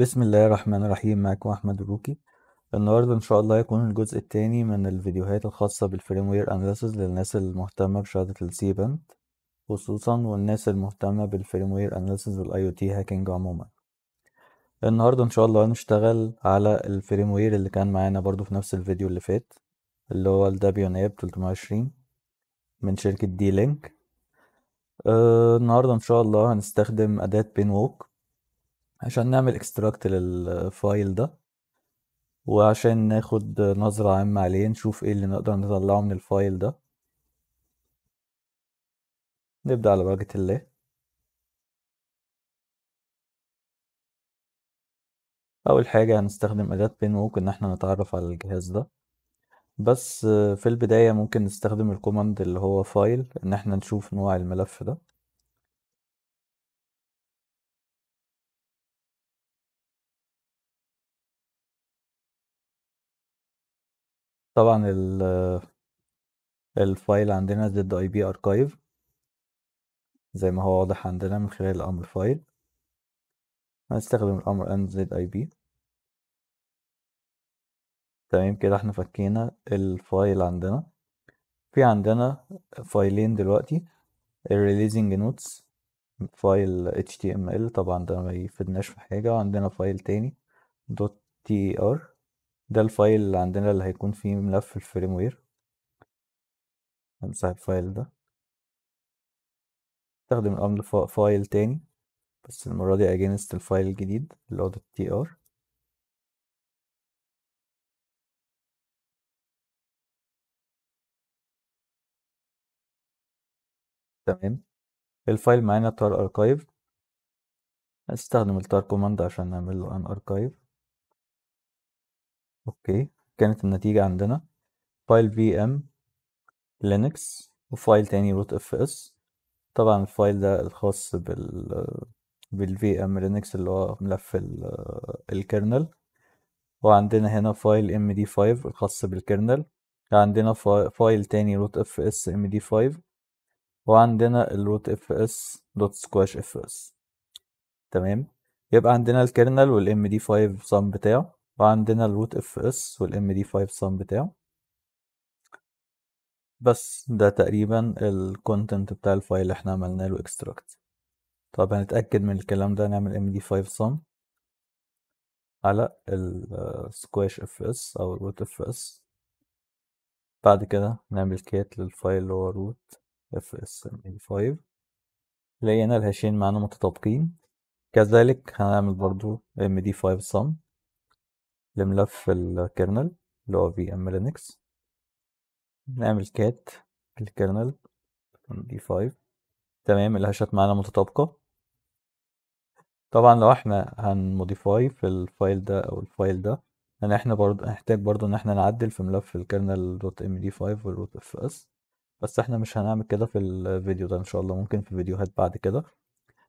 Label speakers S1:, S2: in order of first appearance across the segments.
S1: بسم الله الرحمن الرحيم معكم أحمد روكي النهاردة إن شاء الله يكون الجزء التاني من الفيديوهات الخاصة بال firmware analysis للناس المهتمة بشهادة ال CPENT خصوصا والناس المهتمة بال firmware analysis وال IoT hacking عموما. النهاردة إن شاء الله هنشتغل على ال firmware اللي كان معانا برضو في نفس الفيديو اللي فات اللي هو ال WNAP 320 من شركة دي لينك آه النهاردة إن شاء الله هنستخدم أداة binwalk عشان نعمل extract لل file ده وعشان ناخد نظرة عامة عليه نشوف إيه اللي نقدر نطلعه من ال file ده. نبدأ على بركة الله. أول حاجة هنستخدم أداة bin إن إحنا نتعرف على الجهاز ده. بس في البداية ممكن نستخدم ال command اللي هو file إن إحنا نشوف نوع الملف ده. طبعا ال file عندنا zip archive زي ما هو واضح عندنا من خلال الأمر file هنستخدم الأمر unzip تمام كده إحنا فكينا ال file عندنا. في عندنا file ين دلوقتي. ال releasing notes file html طبعا ده ما يفيدناش في حاجة. وعندنا file تاني. dot .tar ده ال file اللي عندنا اللي هيكون فيه ملف ال firmware همسح ال file ده. استخدم الأمر file تاني بس المرة دي against ال file الجديد اللي هو .tar تمام. ال file معانا tar archive. هستخدم ال tar command عشان نعمل له ان archive. okay. كانت النتيجة عندنا file vmlinux و file تاني rootfs طبعا ال file ده الخاص بال بال vmlinux اللي هو ملف ال kernel وعندنا هنا file md5 الخاص بال kernel عندنا فايل تاني روت اف اس ام دي 5 وعندنا ال rootfs dot squashfs تمام. يبقى عندنا ال kernel وال md5 sum بتاعه. وعندنا ال rootfs وال md5 sum بتاعه. بس ده تقريبا ال content بتاع ال file اللي إحنا عملنا له extract طب هنتأكد من الكلام ده نعمل md5 sum على ال squashfs أو ال rootfs بعد كده نعمل cat لل file اللي هو rootfs md5 لقينا ال hash ين معانا متطابقين. كذلك هنعمل برضو md5 sum. لملف ال kernel اللي هو vmlinux. نعمل cat ال kernel md5 تمام ال hash ات معانا متطابقة. طبعا لو إحنا هن modify في ال file ده أو ال file ده يعني إحنا برضو هنحتاج برضو إن إحنا نعدل في ملف ال kernel dot md5 وال rootfs بس إحنا مش هنعمل كده في الفيديو ده إن شاء الله. ممكن في فيديوهات بعد كده.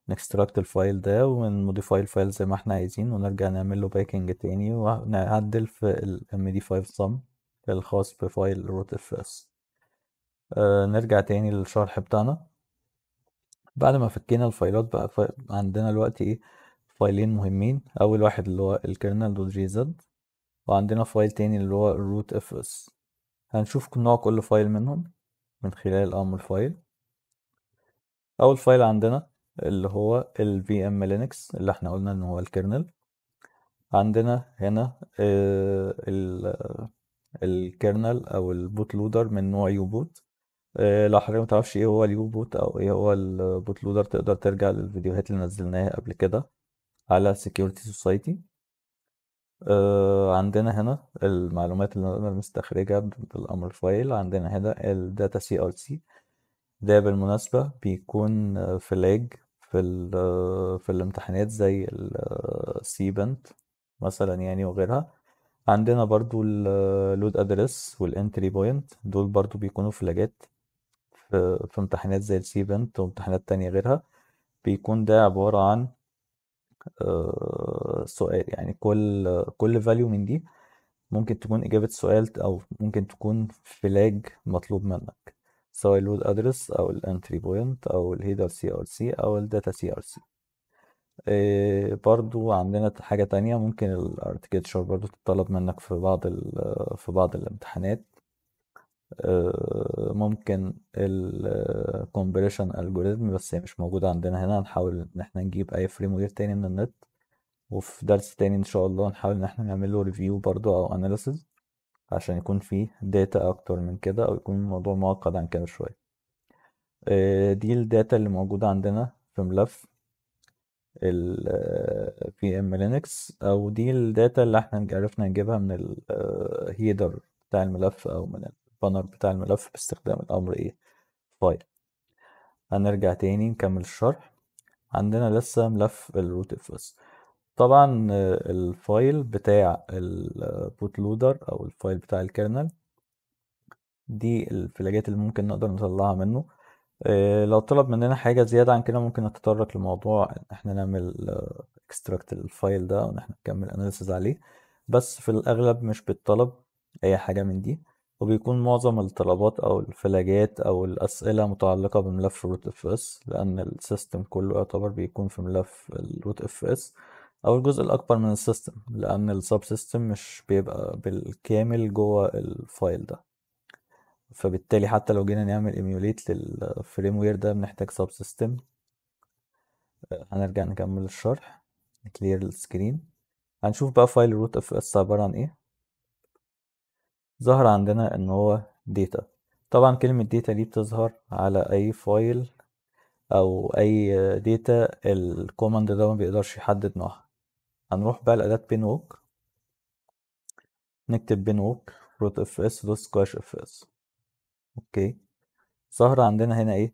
S1: ن extract ال file ده ون modify ال file زي ما إحنا عايزين ونرجع نعمل له packing تاني ونعدل في ال md5 sum الخاص ب file fs آه نرجع تاني للشرح بتاعنا. بعد ما فكينا ال file ات بقى ف... عندنا دلوقتي إيه file ين مهمين. أول واحد اللي هو ال kernel dot gz وعندنا file تاني اللي هو ال rootfs هنشوف نوع كل file منهم من خلال أمر file. أول file عندنا اللي هو ال vmlinux اللي إحنا قلنا إن هو ال kernel عندنا هنا آه ال kernel أو ال bootloader من نوع U-Boot آه، لو حضرتك متعرفش إيه هو ال U-Boot أو إيه هو ال bootloader تقدر ترجع للفيديوهات اللي نزلناها قبل كده على Security Society عندنا هنا المعلومات اللي نقدر نستخرجها بالأمر file. عندنا هنا ال data CRC ده بالمناسبة بيكون flag في في الامتحانات زي ال CPENT مثلا يعني وغيرها. عندنا برضو ال load address وال entry point دول برضو بيكونوا flag ات في, في امتحانات زي ال CPENT وامتحانات تانية غيرها. بيكون ده عبارة عن آه، سؤال يعني كل كل value من دي ممكن تكون إجابة سؤال أو ممكن تكون flag مطلوب منك. سواء ال load address أو ال entry point أو ال header CRC أو ال data CRC برضو عندنا حاجة تانية ممكن ال architecture برضو تطلب منك في بعض في بعض الامتحانات. آه، ممكن ال compression algorithm بس هي مش موجودة عندنا هنا. هنحاول إن إحنا نجيب أي firmware تاني من النت. وفي درس تاني إن شاء الله نحاول إن إحنا نعمل له review برضو أو analysis. عشان يكون فيه data أكتر من كده أو يكون الموضوع معقد عن كده شوية. آه، دي ال data اللي موجودة عندنا في ملف ال VM Linux أو دي ال data اللي إحنا عرفنا نجيبها من ال header بتاع الملف أو من ال banner بتاع الملف باستخدام الأمر إيه؟ file هنرجع تاني نكمل الشرح. عندنا لسه ملف ال rootfs طبعا آه، ال file بتاع ال bootloader أو ال file بتاع ال kernel دي الفلاجات اللي ممكن نقدر نطلعها منه. آه، لو طلب مننا حاجة زيادة عن كده ممكن نتطرق لموضوع إن إحنا نعمل extract ال file ده وإن إحنا نكمل analysis عليه. بس في الأغلب مش بيتطلب أي حاجة من دي وبيكون معظم الطلبات أو الفلاجات أو الأسئلة متعلقة بملف rootfs لأن ال system كله يعتبر بيكون في ملف ال rootfs أو الجزء الأكبر من ال system لأن ال subsystem مش بيبقى بالكامل جوه ال file ده. فبالتالي حتى لو جينا نعمل emulate لل firmware ده بنحتاج subsystem هنرجع نكمل الشرح ن clear ال screen هنشوف بقى file rootfs عبارة عن إيه. ظهر عندنا إن هو data طبعا كلمة data دي بتظهر على أي file أو أي data ال command ده ما بيقدرش يحدد نوعها. هنروح بقى لأداة بين ووك نكتب بين ووك روت اف اس دوت سكواش اف اس أوكي ظهر عندنا هنا إيه؟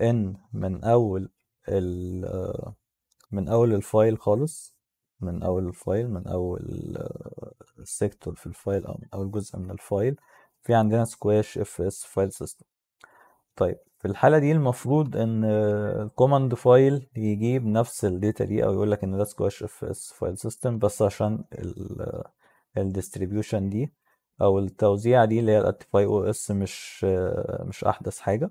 S1: ان من أول ال من أول ال file خالص من أول ال file من أول ال sector في ال file أو من أول جزء من ال file في عندنا squashfs file system طيب في الحالة دي المفروض إن ال command file يجيب نفس ال data دي أو يقول لك إن ده squashfs file system بس عشان ال distribution دي أو التوزيع دي اللي هي ال AttifyOS مش مش أحدث حاجة.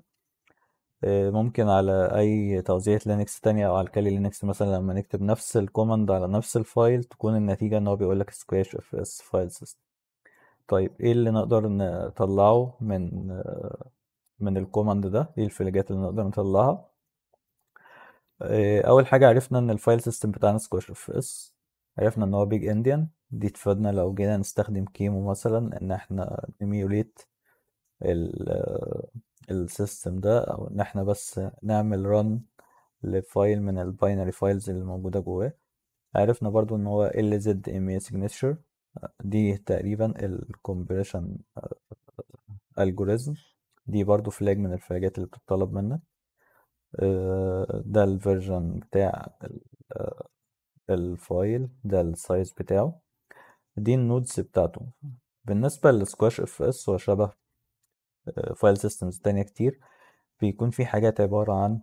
S1: ممكن على أي توزيعة Linux تانية أو على Kali Linux مثلا لما نكتب نفس ال command على نفس ال file تكون النتيجة إن هو بيقول لك squashfs file system طيب إيه اللي نقدر نطلعه من من ال command ده إيه الفلاجات اللي نقدر نطلعها. أول حاجة عرفنا إن ال file system بتاعنا squashfs عرفنا إن هو big endian دي تفيدنا لو جينا نستخدم QEMU مثلا إن إحنا ن emulate ال system ده أو إن إحنا بس نعمل run ل file من ال binary files اللي موجودة جواه. عرفنا برضو إن هو LZMA signature. دي تقريبا ال compression algorithm دي برضو فلاج من الفلاجات اللي بتطلب منك. ده ال version بتاع ال file ده ال size بتاعه. دي ال nodes بتاعته. بالنسبة لل squashfs هو شبه file systems تانية كتير. بيكون في حاجات عبارة عن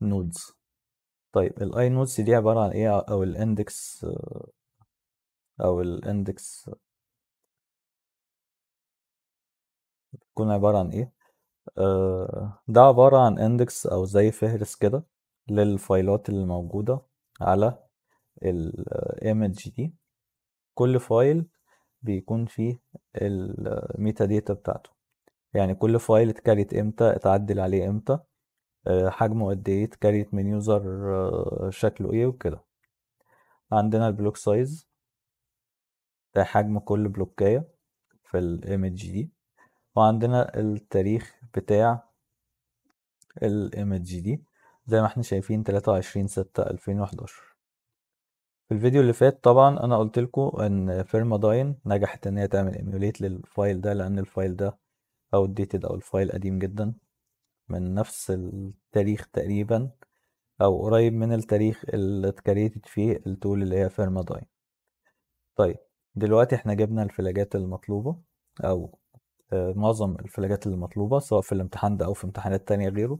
S1: nodes طيب ال inodes دي عبارة عن إيه؟ أو ال index أو ال index بتكون عبارة عن إيه؟ ده عبارة عن index أو زي فهرس كده للفايلات اللي موجودة على ال image دي. كل file بيكون فيه ال metadata بتاعته. يعني كل file ات create إمتى اتعدل عليه إمتى حجمه قد إيه ات create من user شكله إيه وكده. عندنا ال block size ده حجم كل بلوكاية في ال image دي. وعندنا التاريخ بتاع ال image دي زي ما إحنا شايفين 23 6 2011 في الفيديو اللي فات طبعا أنا قلت لكم إن Firmadyne نجحت إن هي تعمل emulate لل file ده لأن ال file ده dated أو ال file قديم جدا من نفس التاريخ تقريبا أو قريب من التاريخ اللي ات created فيه ال tool اللي هي Firmadyne. طيب دلوقتي إحنا جبنا الفلاجات المطلوبة أو معظم الفلاجات المطلوبة سواء في الامتحان ده أو في امتحانات تانية غيره.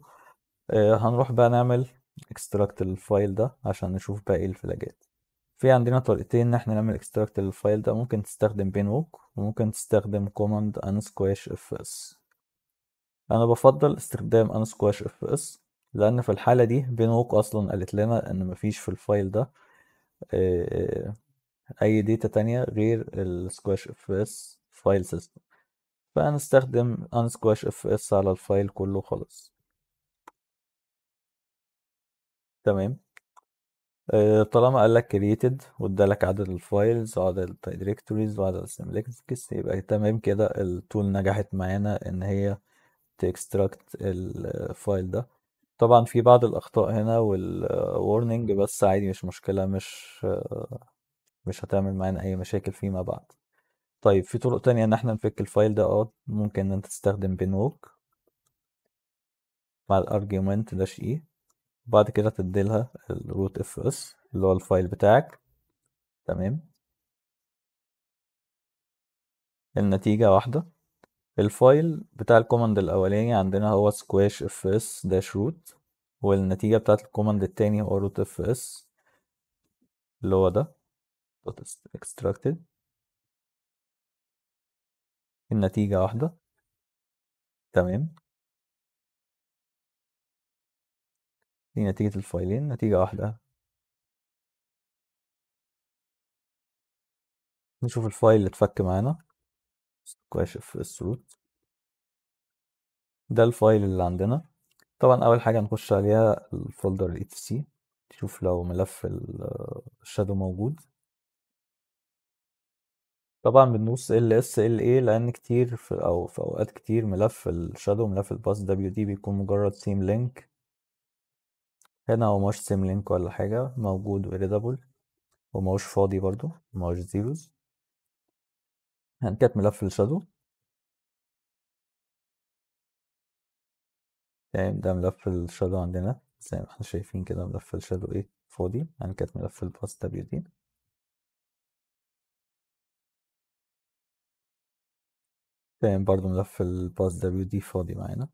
S1: هنروح بقى نعمل extract ال file ده عشان نشوف باقي الفلاجات. في عندنا طريقتين إن إحنا نعمل extract لل file ده. ممكن تستخدم binwalk وممكن تستخدم command unsquashfs أنا بفضل استخدام unsquashfs لأن في الحالة دي binwalk أصلا قالت لنا إن مفيش في ال file ده آه، أي data تانية غير ال squashfs file system فهنستخدم unsquashfs على ال file كله خلاص. تمام. آه، طالما قال لك created وادالك عدد ال files وعدد ال directories وعدد ال symlinks يبقى تمام كده. ال tool نجحت معانا إن هي ت extract ال file ده. طبعا في بعض الأخطاء هنا وال warning بس عادي مش مشكلة مش مش هتعمل معانا أي مشاكل فيما بعد. طيب في طرق تانية إن إحنا نفك ال file ده آه ممكن إن أنت تستخدم binwalk مع ال argument dash e وبعد كده تديلها ال rootfs اللي هو ال file بتاعك. تمام؟ النتيجة واحدة. ال file بتاع ال command الأولاني عندنا هو squashfs dash root والنتيجة بتاعت ال command التاني هو rootfs اللي هو ده. Extracted. النتيجة واحدة. تمام. دي نتيجة الفايلين نتيجة واحدة. نشوف الفايل اللي اتفك معانا. سكواش اف اس روت ده الفايل اللي عندنا. طبعا أول حاجة نخش عليها الفولدر سي تشوف لو ملف الشادو موجود. طبعا بندوس ال اس ال اي لأن كتير في أو في أوقات كتير ملف الشادو ملف الباس دبليو دي بيكون مجرد سيم لينك هنا هو مش سيم لينك ولا حاجة موجود وريدابل وماهوش فاضي برضو ماهوش زيروز هنكت ملف الشادو تمام ده ملف الشادو عندنا زي ما إحنا شايفين كده ملف الشادو إيه فاضي. هنكت ملف الباس دبليو دي تمام برضو ملف الباس دبليو دي فاضي معانا.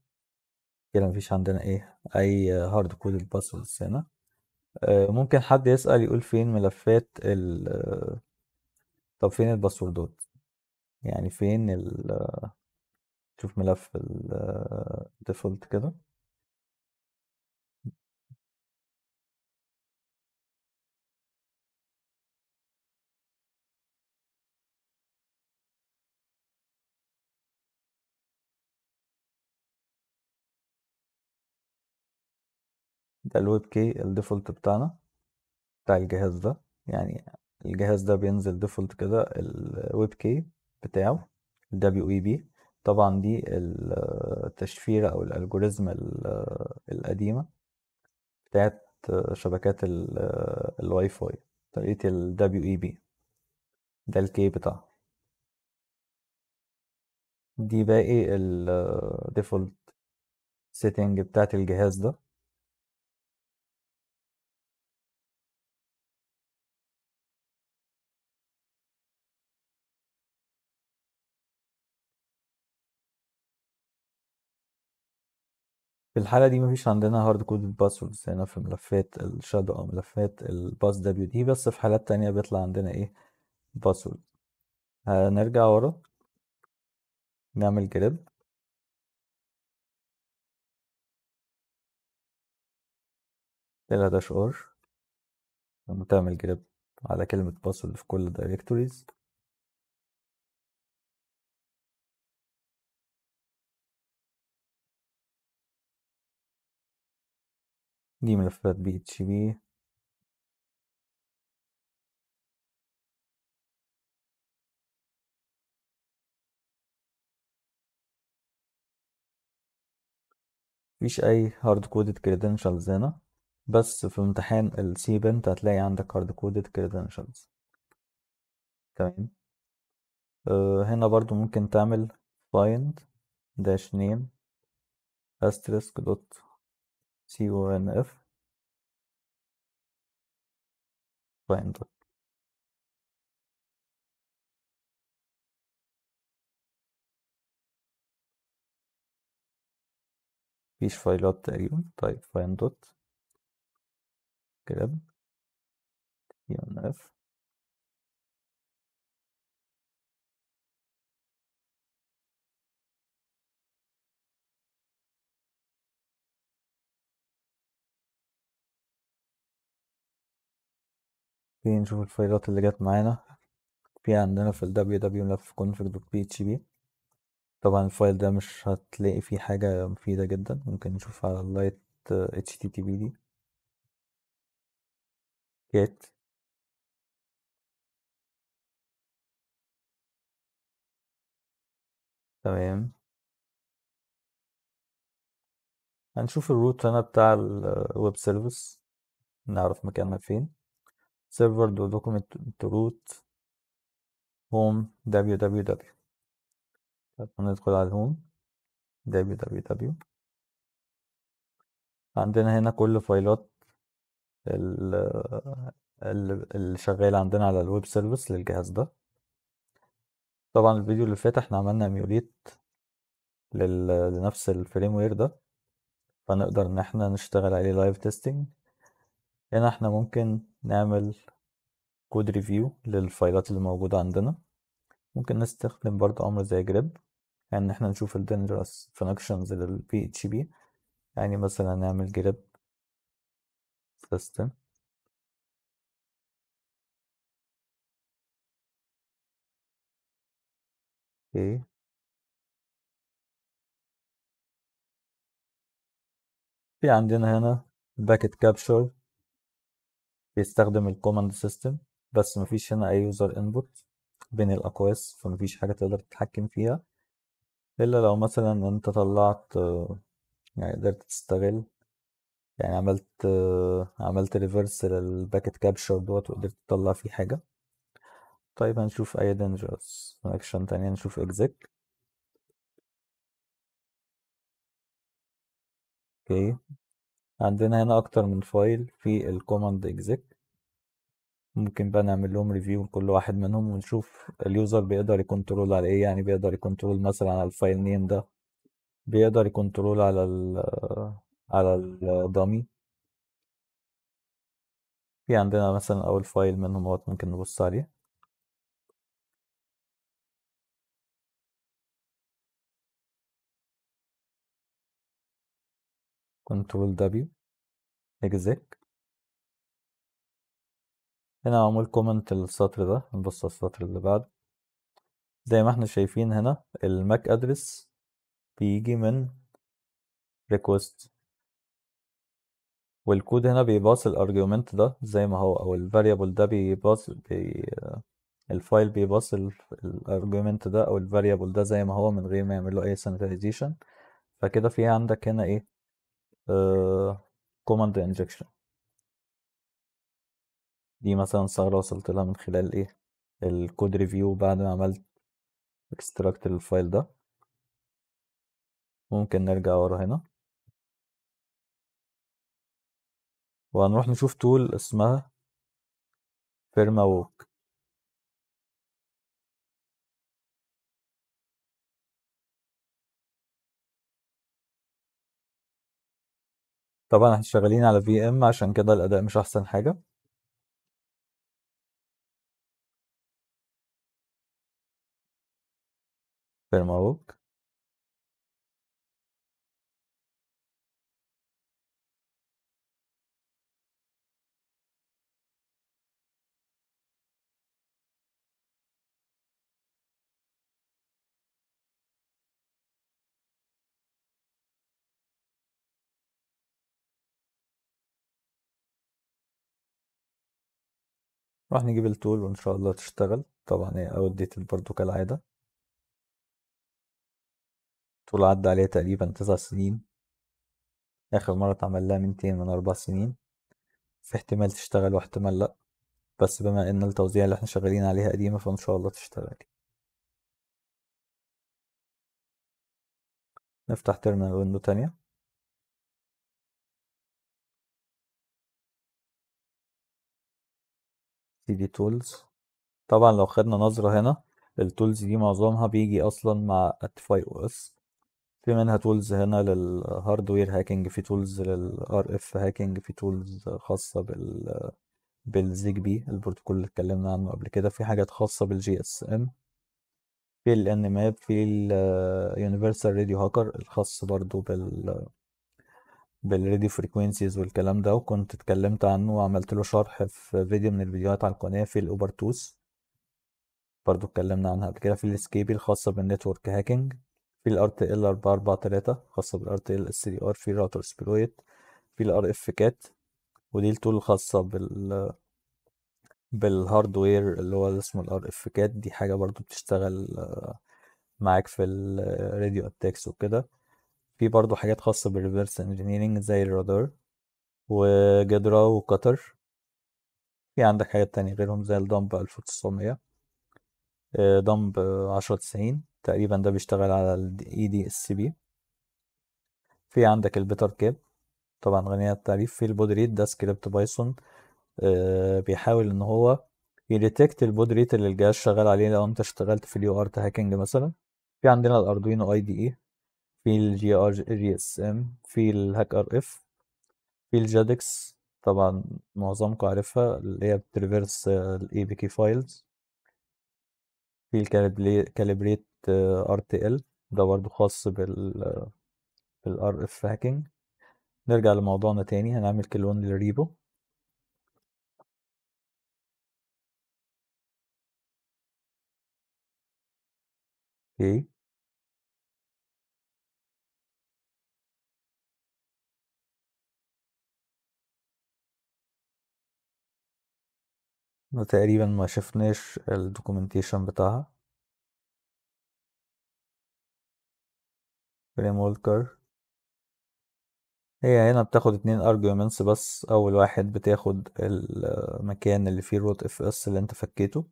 S1: كده مفيش عندنا إيه أي هارد كود الباسوردز هنا آه، ممكن حد يسأل يقول فين ملفات ال طب فين الباسوردات؟ يعني فين ال شوف ملف الديفولت كده. ده الويب كي الديفولت بتاعنا بتاع الجهاز ده. يعني الجهاز ده بينزل ديفولت كده الويب كي بتاعه الدبليو اي بي طبعا دي التشفيرة أو الألجوريزم القديمة بتاعت شبكات الواي فاي طريقة ال WEB ده الكي بتاعها دي باقي ال default setting بتاعت الجهاز ده. في الحالة دي مفيش عندنا هارد كود باسوردز هنا في ملفات الشادو أو ملفات الباس دبليو دي بس في حالات تانية بيطلع عندنا إيه؟ باسورد هنرجع ورا. نعمل جريب تلا داش أر. تعمل جريب على كلمة باسورد في كل الدايركتوريز دي ملفات بي اتش بي مفيش أي هارد كودد كريدنشالز هنا بس في امتحان السي بنت هتلاقي عندك هارد كودد كريدنشالز تمام. أه هنا برضو ممكن تعمل find dash name asterisk conf find dot مفيش فايلات تقريبا طيب find dot grab conf نيجي نشوف الفايلات اللي جت معانا. في عندنا في ال www.config.php طبعا الفايل ده مش هتلاقي فيه حاجة مفيدة جدا. ممكن نشوف على اللايت دي. get تمام. هنشوف الروت هنا بتاع الويب سيرفيس نعرف مكاننا فين. سيرفر دو دوكيمنت روت هوم www. طيب هندخل على الهوم www. عندنا هنا كل فايلات اللي شغالة عندنا على الويب سيرفيس للجهاز ده. طبعا الفيديو اللي فات إحنا عملنا ميوليت لنفس الفريم وير ده. فنقدر إن إحنا نشتغل عليه لايف تيستنج هنا إحنا ممكن نعمل كود ريفيو للفايلات اللي موجودة عندنا. ممكن نستخدم برضه أمر زي جريب يعني إحنا نشوف ال dangerous functions لل PHP يعني مثلا نعمل grep system. أوكي في عندنا هنا باكيت كابشر بيستخدم الكوماند سيستم بس مفيش هنا أي يوزر انبوت بين الأقواس فمفيش حاجة تقدر تتحكم فيها. إلا لو مثلا أنت طلعت يعني قدرت تستغل يعني عملت عملت ريفرس للباكيت كابشر دوت وقدرت تطلع فيه حاجة. طيب هنشوف أي dangerous. اكشن تانية نشوف exec. أوكي. عندنا هنا أكتر من فايل في الكوماند exec. ممكن بقى نعمل لهم ريفيو لكل واحد منهم ونشوف اليوزر بيقدر يكنترول على إيه يعني بيقدر يكنترول مثلا على الفايل نيم ده بيقدر يكنترول على ال على الدامي في عندنا مثلا أول فايل منهم أهوت ممكن نبص عليه. كنترول دبليو exec هنا معمول كومنت للسطر ده نبص على السطر اللي بعده زي ما إحنا شايفين هنا الماك ادرس بيجي من request. والكود هنا بيباص الارجيومنت ده زي ما هو أو الفاريبل ده بيباص بي الفايل بيباص الارجيومنت ده أو الفاريبل ده زي ما هو من غير ما يعمل له أي sanitization فكده في عندك هنا إيه؟ كوماند uh, انجكشن دي مثلا ثغرة وصلت لها من خلال إيه؟ الكود ريفيو بعد ما عملت اكستراكت للفايل ده. ممكن نرجع ورا هنا. وهنروح نشوف تول اسمها فيرما ووك طبعا إحنا شغالين على ام عشان كده الأداء مش أحسن حاجة؟ فيرما ووك راح نجيب التول وإن شاء الله تشتغل. طبعا هي أوديت برضو كالعادة. التول عدى عليها تقريبا تسع سنين. آخر مرة اتعمل لها منتين من أربع سنين. في احتمال تشتغل واحتمال لأ. بس بما إن التوزيع اللي إحنا شغالين عليها قديمة فإن شاء الله تشتغل. نفتح تيرمينال ويندو تانية. سي دي تولز. طبعا لو خدنا نظرة هنا التولز دي معظمها بيجي أصلا مع اتفاي أو اس في منها تولز هنا للهاردوير هاكينج في تولز للار اف هاكينج في تولز خاصة بال بالزيج بي البروتوكول اللي اتكلمنا عنه قبل كده. في حاجات خاصة بالجي اس ام في الان ماب في اليونيفرسال راديو هاكر الخاص برضو بال بالراديو فريكوينسيز والكلام ده وكنت اتكلمت عنه وعملت له شرح في فيديو من الفيديوهات على القناة في الأوبرتوث برضو اتكلمنا عنها قبل كده في السكيبي الخاصة بالنتورك هاكينج في ال RTL 443 خاصة بال RTL SDR في الراوتر سبلويت في ال RF كات ودي التول الخاصة بال بالهاردوير اللي هو اسمه ال RF كات دي حاجة برضو بتشتغل معاك في الراديو اتاكس وكده. في برضو حاجات خاصة بالريفرس انجينيرينج زي الرادار وجدرا وقطر. في عندك حاجات تانية غيرهم زي الدمب 1900 آه، دمب عشرة تسعين تقريبا ده بيشتغل على ال EDSCP في عندك البيتر كاب طبعا غنية التعريف. في البودريت ده سكريبت بايثون آه، بيحاول إن هو يديتكت البودريت اللي الجهاز شغال عليه لو أنت اشتغلت في اليو ارت هاكينج مثلا. في عندنا الاردوينو اي دي اي في الجي ار جي اس ام في الهاك ار اف في الجادكس طبعا معظمكم عارفها اللي هي بتريفرس الاي بي كي فايلز في الكاليبريت ار تي ال ده برضو خاص بال بالار اف هاكينج نرجع لموضوعنا تاني هنعمل كلون للريبو أوكي. تقريبا ما شفناش الدوكيومنتيشن بتاعها. فريم هي هنا بتاخد اتنين arguments بس. أول واحد بتاخد المكان اللي فيه الروت اف اس اللي أنت فكيته.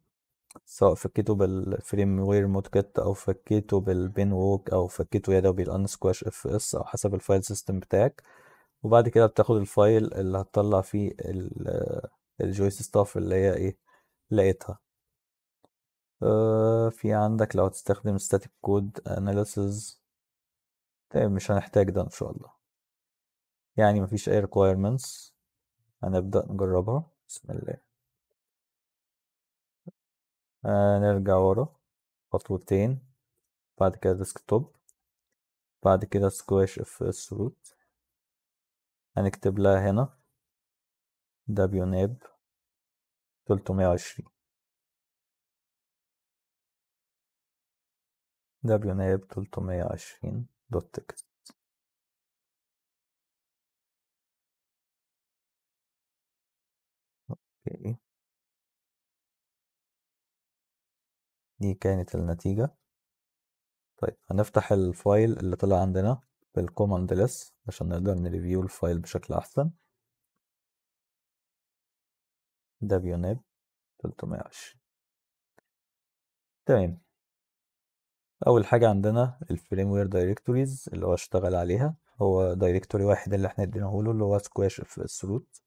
S1: سواء فكيته بالفريم وير مود كيت أو فكيته بالبين ووك أو فكيته يدوي بالانسكواش اف اس أو حسب الفايل سيستم بتاعك. وبعد كده بتاخد الفايل اللي هتطلع فيه الجويس ستاف اللي هي إيه لقيتها. آه في عندك لو هتستخدم static code analysis طيب مش هنحتاج ده إن شاء الله. يعني مفيش أي requirements. هنبدأ نجربها. بسم الله. آه نرجع ورا. خطوتين. بعد كده ديسكتوب بعد كده سكواش اف اس روت هنكتب لها هنا. Wnab 320 wnab 320 دوت تكست. أوكي. دي كانت النتيجة. طيب هنفتح الفايل اللي طلع عندنا بالكوماند لس عشان نقدر نريفيو الفايل بشكل أحسن wnet 320 تمام. أول حاجة عندنا الفريم وير دايركتوريز اللي هو اشتغل عليها. هو دايركتوري واحد اللي إحنا اديناه له اللي هو سكواش اف اس روت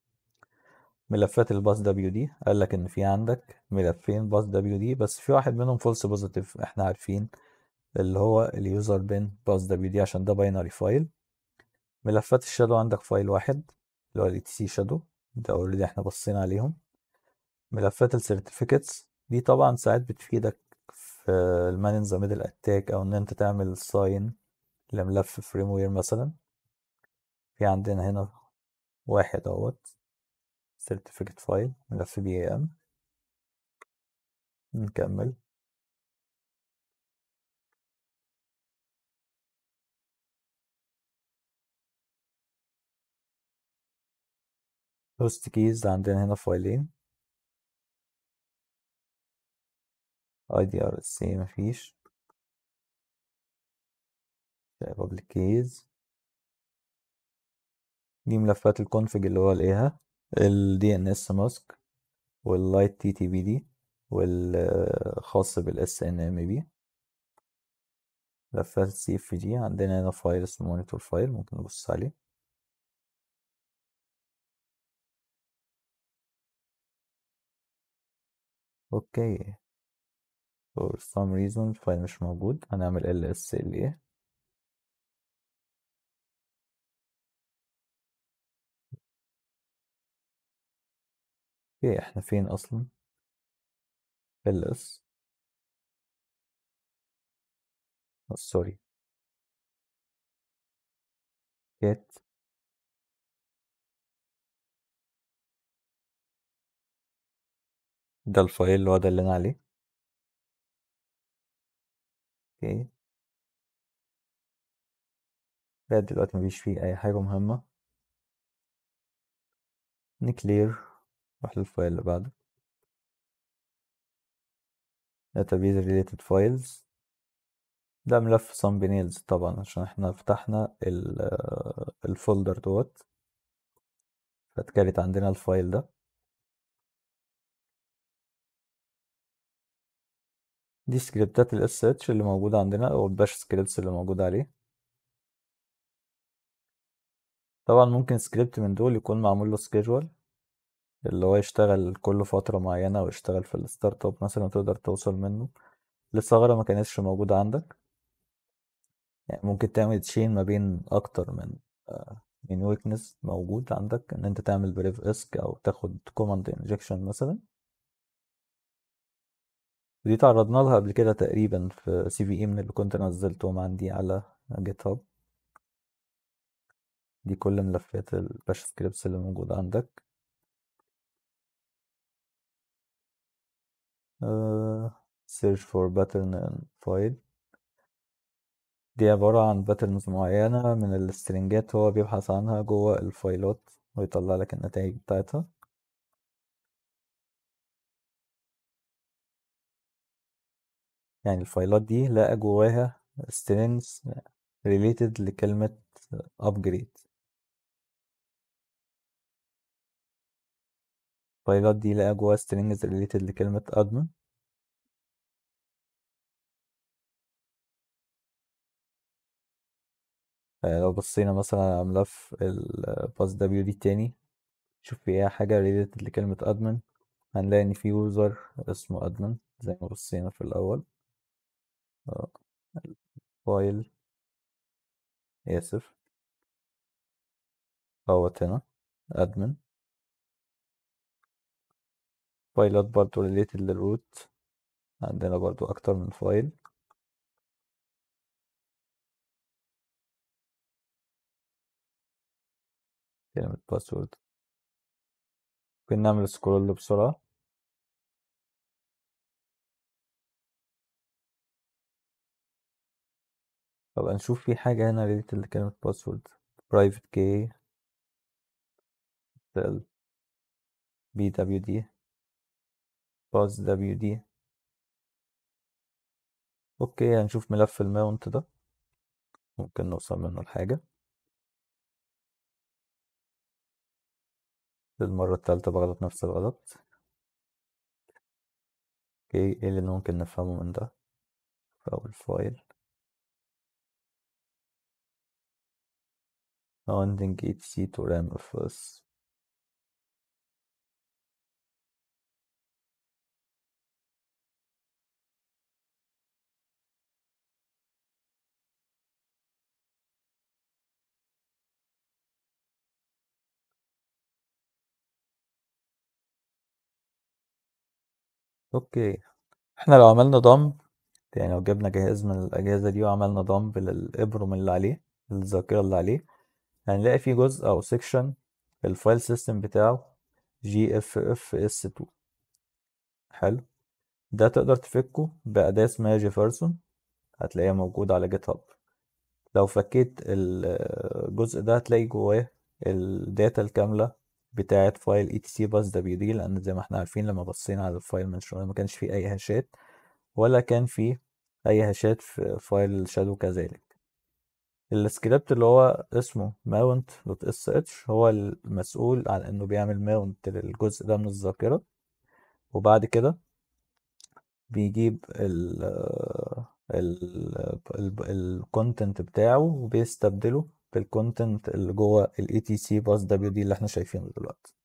S1: ملفات الباس دبليو دي. قال لك إن في عندك ملفين باس دبليو دي بس في واحد منهم فولس بوزيتيف إحنا عارفين اللي هو اليوزر بين باس دبليو دي عشان ده باينري فايل ملفات الشادو عندك فايل واحد اللي هو تي سي شادو ده اوريدي إحنا بصينا عليهم. ملفات السيرتيفيكتس دي طبعا ساعات بتفيدك في المان ان ذا ميدل اتاك أو إن أنت تعمل ساين لملف فريم وير مثلا. في عندنا هنا واحد أهوت certificate file ملف بي ام نكمل. host keys عندنا هنا فايلين. IDRC مفيش public keys. دي ملفات الكونفج اللي هو لقيها ال DNS ماسك. واللايت تي تي بي دي والخاص بال SNMP ملفات سي اف جي عندنا هنا فايل اسمه مونيتور فايل ممكن نبص عليه. أوكي. for some reason الفايل مش موجود هنعمل ls ليه أوكي إحنا فين أصلا؟ Ls سوري oh، get. ده الفايل اللي هو ده اللي أنا عليه. أوكي لغاية دلوقتي مفيش فيه أي حاجة مهمة. نكلير نروح للفايل اللي بعده. Database related files. ده ملف thumbnails طبعا عشان إحنا فتحنا الفولدر دوت. فاتكرت عندنا الفايل ده. دي سكريبتات ال SH اللي موجودة عندنا أو الباش سكريبتس اللي موجودة عليه. طبعا ممكن سكريبت من دول يكون معمول له سكيجول اللي هو يشتغل كل فترة معينة أو يشتغل في الستارت اب مثلا تقدر توصل منه. لثغرة ما كانتش موجودة عندك. يعني ممكن تعمل تشين ما بين أكتر من من ويكنس موجود عندك إن أنت تعمل بريف اسك أو تاخد كوماند انجكشن مثلا. ودي تعرضنا لها قبل كده تقريبا في سي في اي من اللي كنت نزلتهم عندي على جيت هاب دي كل ملفات الباش سكريبتس اللي موجودة عندك. uh, search for pattern file. دي عبارة عن باترنز معينة من السترنجات هو بيبحث عنها جوه الفايلات ويطلع لك النتائج بتاعتها. يعني الفايلات دي لقى جواها strings related لكلمة upgrade. الفايلات دي لقى جواها strings related لكلمة admin. لو بصينا مثلا على ملف الباس دبليو دي التاني شوف فيها حاجة related لكلمة admin. هنلاقي إن في يوزر اسمه admin زي ما بصينا في الأول. فايل آسف. اهوت هنا. admin. فايلات برضو related للروت عندنا برضو أكتر من فايل. كلمة باسورد ممكن نعمل سكرول بسرعة. طب نشوف في حاجة هنا related لكلمة باسورد private key del bwd باس wd أوكي هنشوف ملف الماونت ده. ممكن نوصل منه لحاجة للمرة التالتة بغلط نفس الغلط. أوكي إيه اللي ممكن نفهمه من ده؟ أول فايل mounting etc to RAM FS أوكي إحنا لو عملنا دمب يعني لو جبنا جهاز من الأجهزة دي وعملنا دمب للإبرم اللي عليه الذاكرة اللي عليه هنلاقي فيه جزء أو سيكشن الفايل سيستم بتاعه GFFS2 حلو. ده تقدر تفكه بأداة اسمها جيفرسون هتلاقيها موجودة على جيت هاب لو فكيت الجزء ده هتلاقي جواه الداتا الكاملة بتاعة فايل etc bus wd لأن زي ما إحنا عارفين لما بصينا على الفايل من شوية ما كانش فيه أي هاشات ولا كان فيه أي هاشات في فايل شادو كذلك. السكريبت اللي هو اسمه mount.sh هو المسؤول عن إنه بيعمل ماونت للجزء ده من الذاكرة. وبعد كده بيجيب ال ال الكونتنت بتاعه وبيستبدله بالكونتنت اللي جوه ال etc bus wd اللي إحنا شايفينه دلوقتي.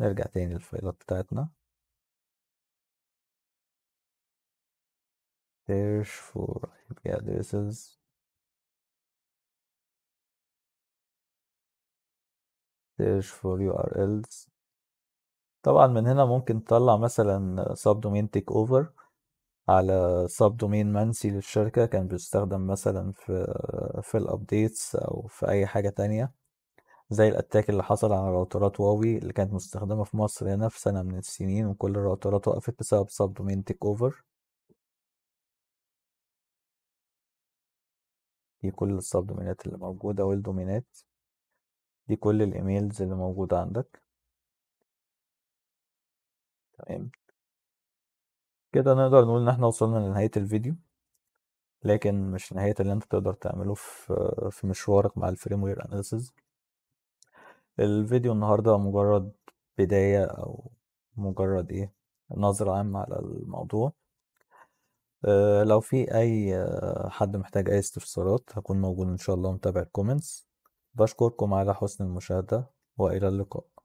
S1: نرجع تاني للفايلات بتاعتنا. Search for IP addresses search for URLs طبعا من هنا ممكن تطلع مثلا subdomain take over على subdomain منسي للشركة كان بيستخدم مثلا في في الابديتس أو في أي حاجة تانية زي الاتاك اللي حصل على راوترات هواوي اللي كانت مستخدمة في مصر هنا في سنة من السنين وكل الراوترات وقفت بسبب سب دومين تيك اوفر دي كل السب دومينات اللي موجودة والدومينات دي كل الإيميلز اللي موجودة عندك. تمام. كده نقدر نقول إن إحنا وصلنا لنهاية الفيديو لكن مش نهاية اللي أنت تقدر تعمله في في مشوارك مع الفريم وير اناليسيز الفيديو النهاردة مجرد بداية أو مجرد إيه نظرة عامة على الموضوع. أه لو في أي آه، حد محتاج أي استفسارات هكون موجود إن شاء الله متابع الكومنتس بشكركم على حسن المشاهدة وإلى اللقاء.